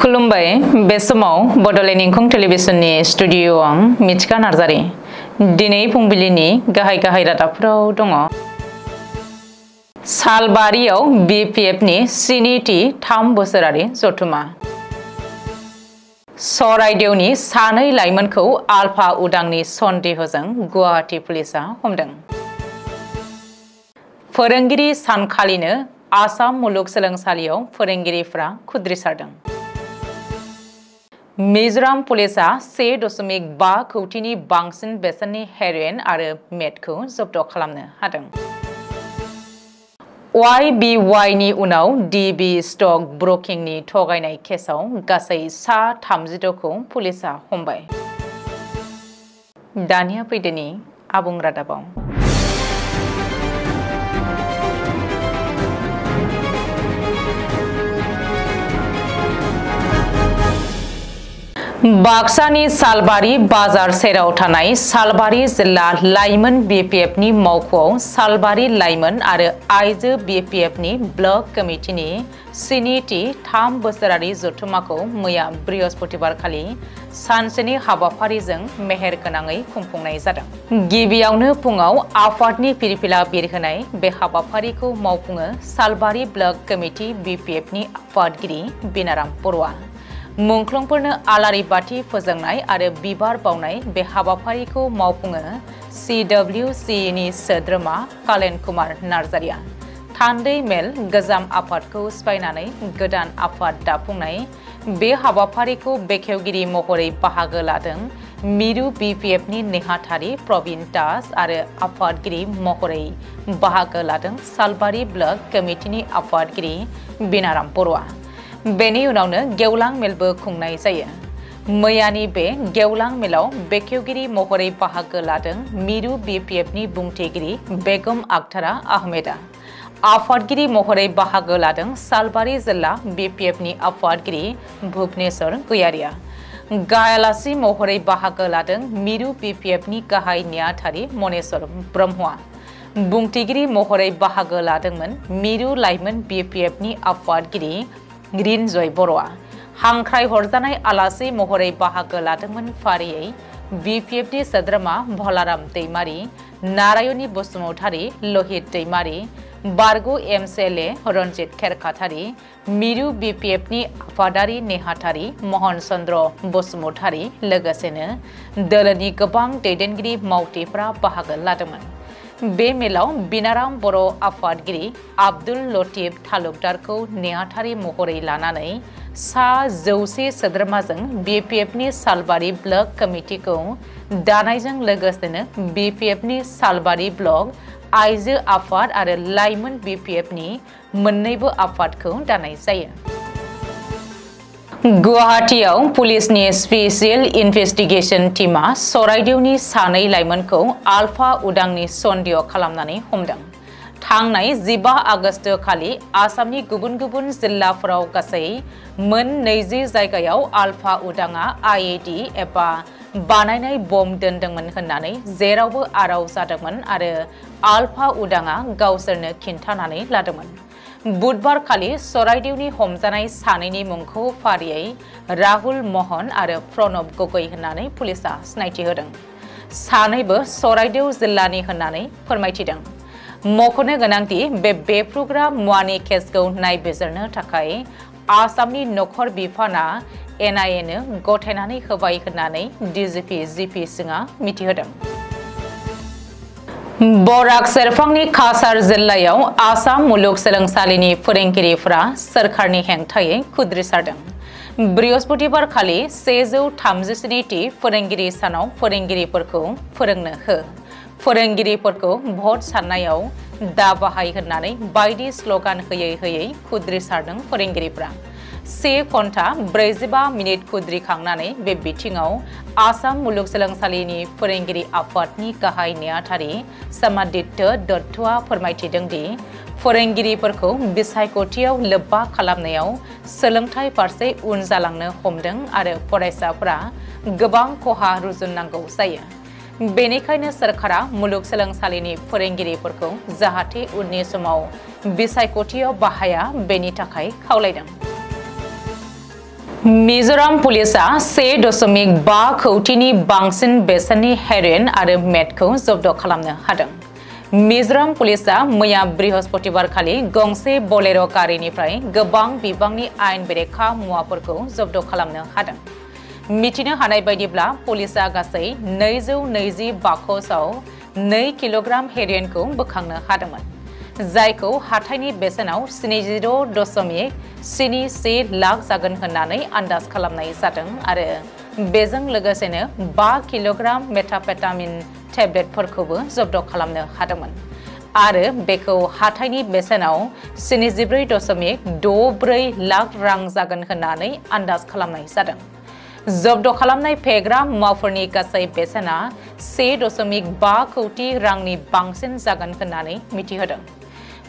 खुलुमबाय। बे समाव बड'लेण्ड इंखं टेलिभिजननि स्टुडिअ'आव आं मिथिका नार्जारि। दिनै फुंबिलिनि गाहाय गाहाय रादाबफोराव दङ। सालबारियाव बिपिएफनि स्निथि थाम बोसोरारि जथुमा। सराइदेवनि सानै लाइमोनखौ आलफा उदांनि सन्देहजों गुवाहाटि पुलिसा हमदों। फोरोंगिरि सानखालिनो आसाम मुलुगसोलोंसालियाव फोरोंगिरिफ्रा खुद्रिसारदों। मिजोराम पुलिसा से दशमिक बा कौटिनि बांसिन बेसेननि हेर'इन आरो मेटखौ जब्द खालामनो हादों। वाइ बि वाइनि उनाव डि बि स्टक ब्रकिंनि थगायनाय केसाव गासै सा थामजिद'खौ पुलिसा हमबाय। दानिया फैदोनि आबुं रादाबाव। बाक्सानि सालबारि बाज़ार सेराव थानाय सालबारि जिल्ला लाइमोन बिपिएफनि मावख'आव सालबारि लाइमोन आरो आइजो बिपिएफनि ब्लक कमिटिनि स्निथि थाम बोसोरारि जथुमाखौ मैया बृहस्पतिबारखालि सानसेनि हाबाफारिजों मेहेर गोनाङै खुंफुंनाय जादों। गिबियावनो फुङाव आफादनि फिरफिला बिरहोनाय बे हाबाफारिखौ मावफुङो सालबारि ब्लक कमिटि बिपिएफनि आफादगिरि बिनाराम बर'आ। मुंख्लंफोरनो आलारि बाथि फोजोंनाय आरो बिबार बावनाय बे हाबाफारिखौ मावफुङो सि डब्लिउ सिनि सोद्रोमा कालेन कुमार नार्जारिया। थान्दै मेल गोजाम आफादखौ सिफायनानै गोदान आफाद दाफुंनाय बे हाबाफारिखौ बेखेवगिरि महरै बाहागो लादों मिरु बिपिएफनि नेहाथारि प्रबिन दास आरो आफादगिरि महरै बाहागो लादों सालबारि ब्लक कमिटिनि आफादगिरि बिनाराम बर'आ बेनि उनावनो गेवलां मेलबो खुंनाय जायो। मैयानि बे गेवलां मेलाव बेखेवगिरि महरै बाहागो लादों मिरु बिपिएफनि बुंथिगिरि बेगम आखतारा आहमेदा। आफादगिरि महरै बाहागो लादों सालबारि जिल्ला बिपिएफनि आफादगिरि भुबनेश्वर गयारिया। गायालासि महरै बाहागो लादों मिरु बिपिएफनि गाहाय नेहाथारि मनेश्वर ब्रह्मआ। बुंथिगिरि महरै बाहागो लादोंमोन मिरु लाइमोन बिपिएफनि आफादगिरि रिनजय बर'आ। हांख्राय आलासि महरै बाहागो लादोंमोन फारियै। बिपिएफनि सोद्रोमा भलाराम दैमारि नारायणी बसुमतारी लहित दैमारि, बारग' एमसिएलए रन्जित खेरखातारि मिरु बिपिएफनि आफादारि नेहाथारि महन चन्द्र बसुमतारी लोगोसेनो दोलोनि गोबां दैदेनगिरि मावथिफ्रा बाहागो बे मेलाव बिनाराम बर' आफादगिरि आब्दुल लतिफ तालुकदारखौ नेहाथारि महरै लानानै सा जौसे सोद्रोमाजों बिपिएफनि सालबारि ब्लक कमिटिखौ दानायजों लोगोसेनो बिपिएफनि सालबारि ब्लक, आइजो आफाद आरो लाइमोन बिपिएफनि मोन्नैबो आफादखौ दानाय जायो। गुवाहाटीआव पुलिसनि स्पेसियेल इनभेस्टिगेशन टीमा सराइदेवनि सानै लाइमोनखौ आलफा उदांनि सन्देह खालामनानै हमदों। थांनाय जिबा आगस्ट खालि आसामनि गुबुन गुबुन जिल्लाफोराव गासै मोन नैजि जायगायाव आलफा उदाङा आइएडि एबा बानायनाय बम दोनदोंमोन होननानै जेरावबो आराव जादोंमोन आरो आलफा उदाङा गावसोरनो खिन्थानानै लादोंमोन। बुधबारखालि सराइदेवनि हमजानाय सानैनि मुंखौ फारियै राहुल महन आरो प्रणब गगৈ होननानै पुलिसा सिनायथि होदों। सानैबो सराइदेव जिल्लानि होननानै फोरमायथिदों। मख'नो गोनांदि बे बेफ्रुग्रा मुवानि केसखौ नायबिजिरनो थाखाय आसामनि नखर बिफाना एनआइएनो गथायनानै होबाय होननानै डिजिपि जिपि सिंआ मिथिहोदों। बराक सेरफांनि कासार जिल्लायाव आसाम मुलुगसोलोंसालिनि फोरोंगिरिफोरा सोरखारनि हेंथायै खुद्रिसारदों बृहस्पतिबारखालि सेजौ थामजिस्निथि फोरोंगिरि सानाव फोरोंगिरिफोरखौ फोरोंनो हो फोरोंगिरिफोरखौ भट साननायाव दा बाहाय होननानै बायदि स्लगान होयै होयै खुद्रिसारदों फोरोंगिरिफ्रा से घन्टा ब्रैजिबा मिनिट खुद्रिखांनानै बे बिथिङाव आसाम मुलुगसोलोंसालिनि फोरोंगिरि आफादनि गाहाय नेहाथारि समादित्य दत्तआ फोरमायथिदों दि फोरोंगिरिफोरखौ बिसायख'थियाव लोब्बा खालामनायाव फारसे उन जालांनो हमदों आरो फरायसाफोरा गोबां खहा रुजुननांगौ जायो। बेनिखायनो सोरखारा मुलुगसोलोंसालिनि फोरोंगिरिफोरखौ जाहाथे उननि समाव बिसायख'थियाव बाहाया बेनि थाखाय खावलायदों। मिजोराम पुलिसा से दशमिक बा कौटिनि बांसिन बेसेननि हेर'इन आरो मेटखौ जब्द खालामनो हादों। मिजोराम पुलिसा मैया बृहस्पतिबार खालि गंसे बलेर' गारिनिफ्राय गोबां बिबांनि आयेन बेरेखा मुवाफोरखौ जब्द खालामनो हादों। मिथिनो हानाय बायदिब्ला पुलिसा गासै नैजौ नैजि बाकसाव नै किल'ग्राम जायखौ हाथाइनि बेसेनाव स्निजिद' दशमिक स्नि से लाख जागोन होननानै आन्दाज खालामनाय जादों आरो बेजों बा किल'ग्राम मेटापेटामिन टेब्लेटफोरखौबो जब्द खालामनो हादोंमोन। आरो बेखौ हाथाइनि बेसेनाव स्निजिब्रै दशमिक ब्रै लाख रां जागोन होननानै आन्दाज खालामनाय जादों। फेग्रा मुवाफोरनि गासै बेसेना से दशमिक बा कौटि रांनि बांसिन जागोन होननानै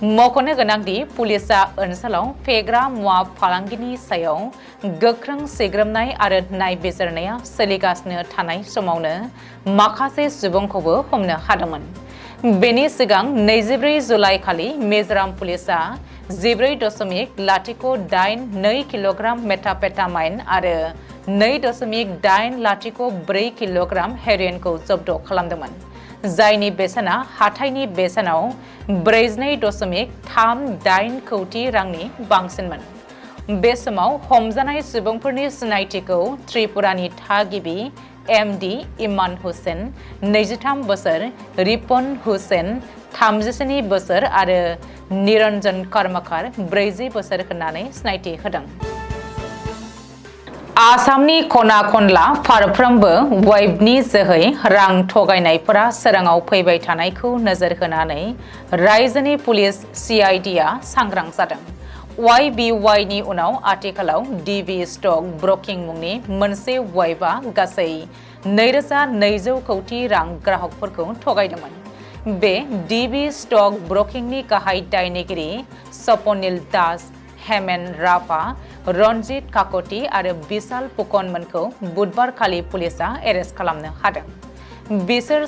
मख'नो गोनांदि पुलिसा ओनसोलाव फेग्रा मुवा फालांगिनि सायाव गोख्रों सिग्रोमनाय आरो नायबिजिरनाया सोलिगासिनो थानाय समावनो माखासे सुबुंखौबो हमनो हादोंमोन बेनि सिगां नैजिब्रै जुलाइ खालि मिजोराम पुलिसा जिब्रै दशमिक लाथिख' दाइन नै किल'ग्राम मेटापेटामाइन आरो नै दशमिक दाइन लाथिख' ब्रै किल'ग्राम हेर'इनखौ जब्द खालामदोंमोन जायनि बेसेना हाथाइनि बेसेनाव ब्रैजिनै दशमिक थाम दाइन कौटि रांनि बांसिनमोन। बे समाव हमजानाय सुबुंफोरनि सिनायथिखौ त्रिपुरानि थागिबि एम डि इमान हुसेन, नैजिथाम बोसोर, रिपन हुसेन, थामजिस्नि बोसोर आरो निरन्जन कर्मकार ब्रैजि बोसोर होननानै सिनायथि होदों। आसामनि खना खनला फारफ्रोमबो वेबनि जोहै रां थगायनायफोरा सोराङाव फैबाय थानायखौ नोजोर होनानै रायजोनि पुलिस सिआइडिआ सांग्रां जादों। वाइ बि वाइनि उनाव आथिखालाव डिबि स्टक ब्रकिं मुंनि मोनसे वेबआ गासै नैरोजा नैजौ कौटि रां ग्राहकफोरखौ थगायदोंमोन। बे डिबि स्टक ब्रकिंनि गाहाय दायनिगिरि सपनिल दास हेमेन राफा रनजित काकति आरो बिशाल पुकनमोनखौ बुधबार खालि पुलिसा एरेस्ट खालामनो हादों। बिसोर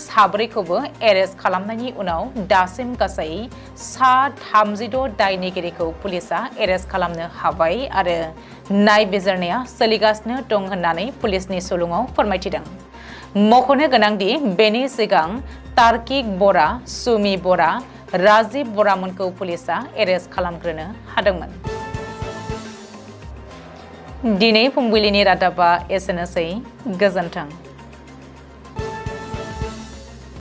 एरेस्ट खालामनायनि उनाव दासिम गासै सा थामजिद' दायनिगिरिखौ पुलिसा एरेस्ट खालामनो हाबाय आरो नायबिजिरनाया सोलिगासिनो दं होननानै पुलिसनि सुलुङाव फोरमायथिदों। मख'नो गोनांदि बेनि सिगां तार्किक बरा, सुमि बरा, राजिब बरामोनखौ पुलिसा एरेस्ट खालामग्रोनो हादोंमोन। दिनै फुंबिलिनि रादाबा एसेनोसै गोजोन्थों